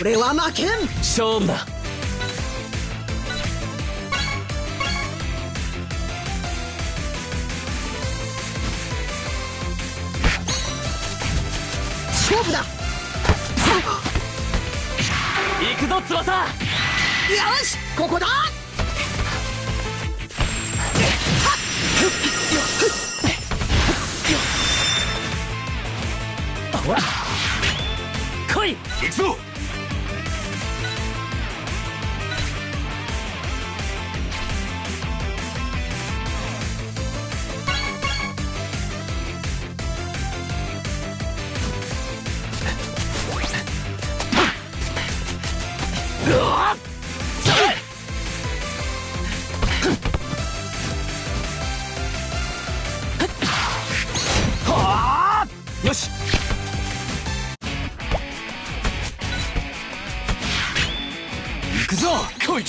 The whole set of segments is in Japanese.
俺は負けん。勝負だ。勝負だ。行くぞ翼。よしここだ。ほら。来い。行くぞ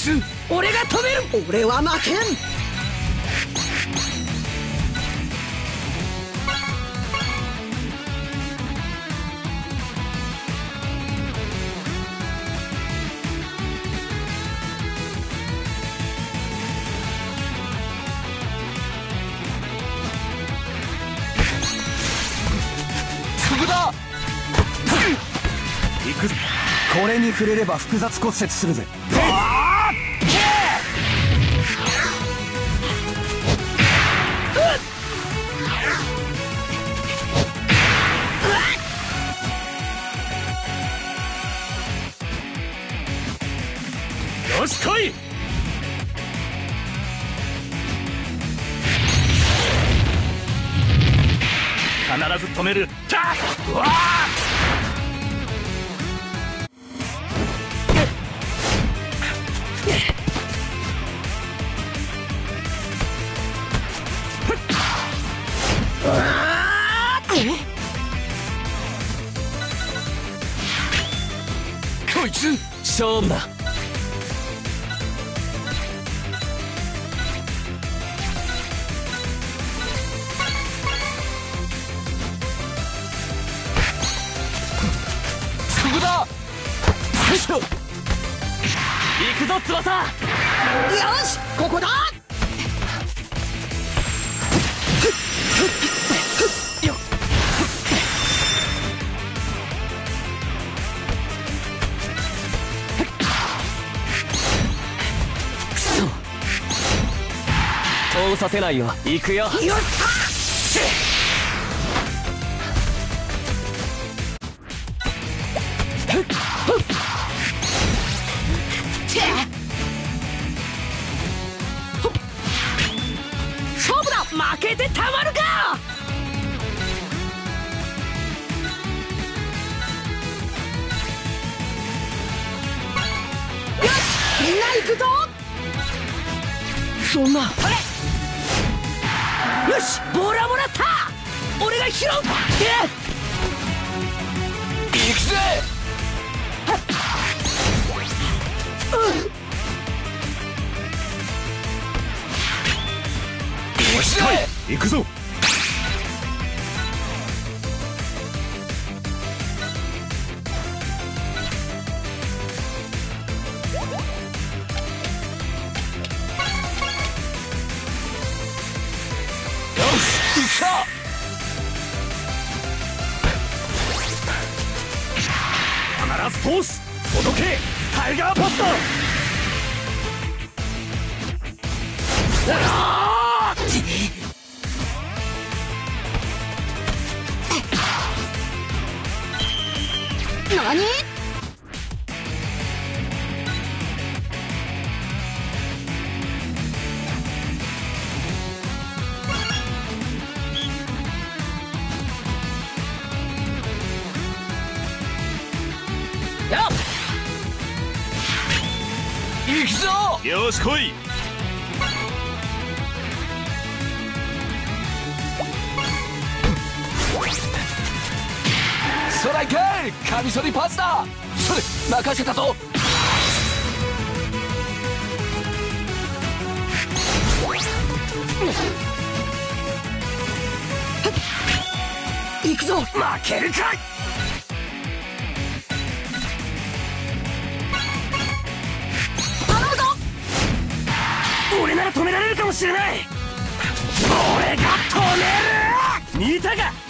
こいつ俺が止める。俺は負けん。これに触れれば複雑骨折するぜ。来い。必ず止める。わこいつ。勝負だだ。行くぞ翼。よし。ここだ。通させないよ行くよ。よっ勝くぞ！そんな。よし！ボラもらった！俺が拾う！行くぜ！行くぞ何？よし来いトライク。カミソリパスだ。それ任せたぞ。くぞ。負けるか俺なら止められるかもしれない。俺が止める。見たか。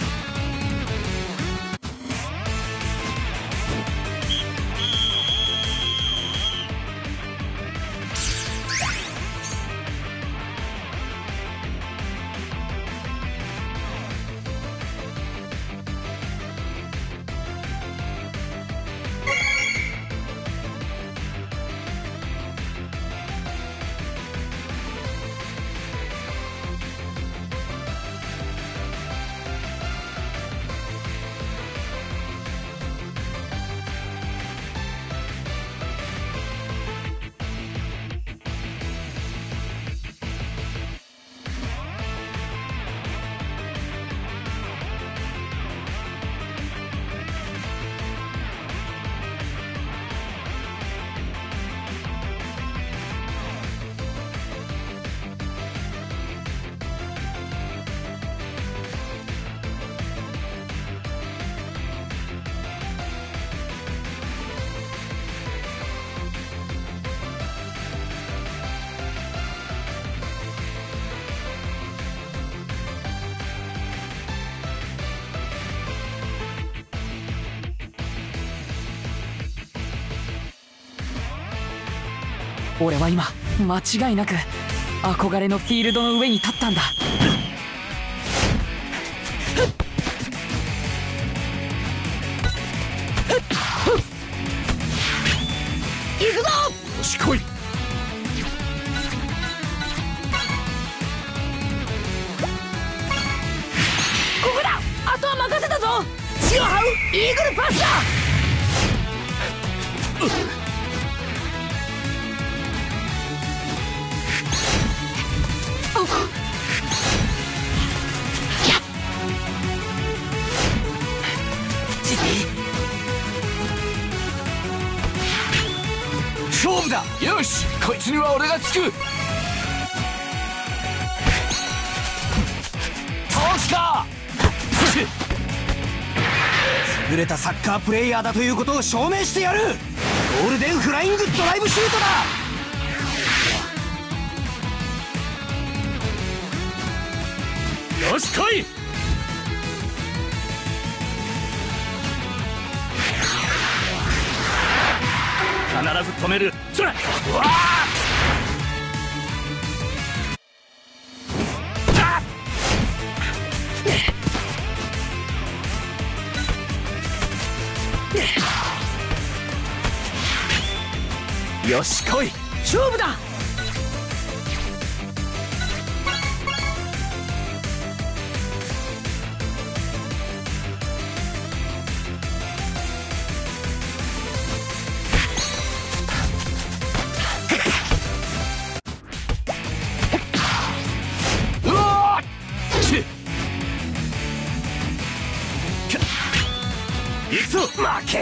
俺は今間違いなく憧れのフィールドの上に立ったんだ。行くぞ！よし来い。ここだ！あとは任せたぞ！血を這う！イーグルパスだ勝負だ。よしこいつには俺がつく。倒すか優れたサッカープレイヤーだということを証明してやる。ゴールデンフライングドライブシュートだ。よし来い。必ず止める。そらうわあよし来い。勝負だ。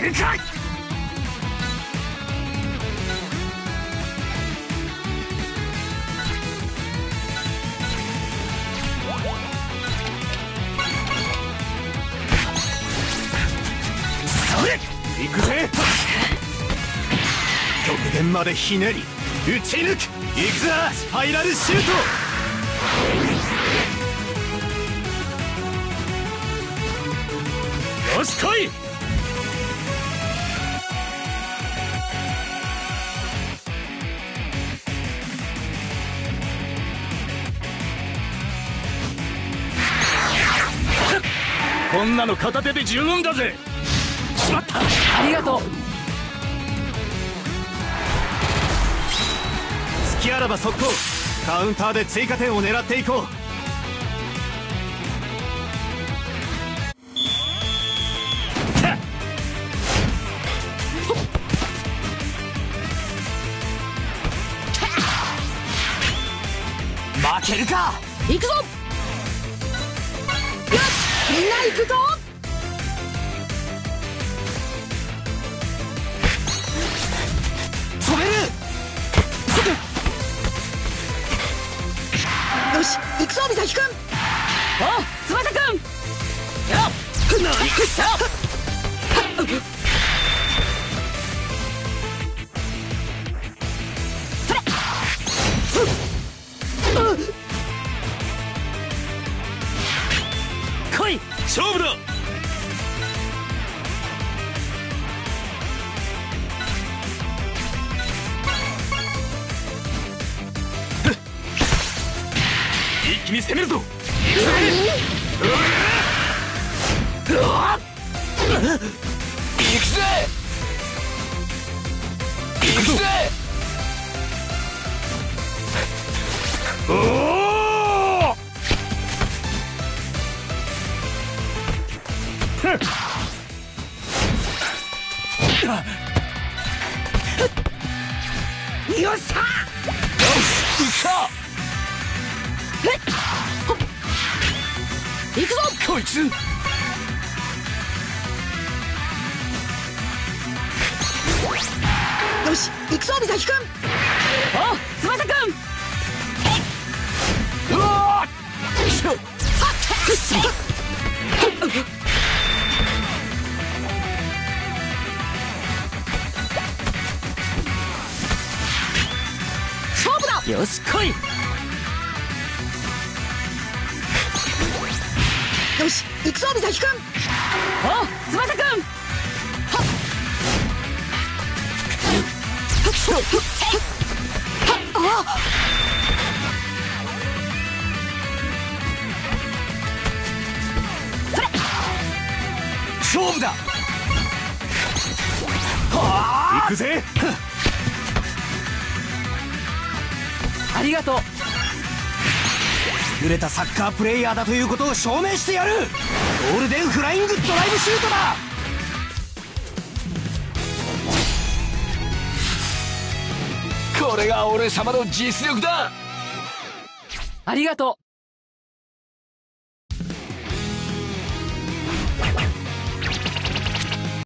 るかそれ行くぜ。極限までひねり打ち抜く。行くぞスパイラルシュート。よし来い。こんなの片手で十分だぜ。しまった。ありがとう。隙あらば速攻。カウンターで追加点を狙っていこう。負けるか。行くぞみんな行くぞ！気に攻めるぞ。行くぜ。行くぜし行くぞ美咲くん。お翼くん。うわーしょ勝負だ。よし来い。よし行くぞ美咲くん。お翼く勝負だ。行くぜ。ありがとう。優れたサッカープレイヤーだということを証明してやる。ゴールデンフライングドライブシュートだこれが俺様の実力だ。ありがとう。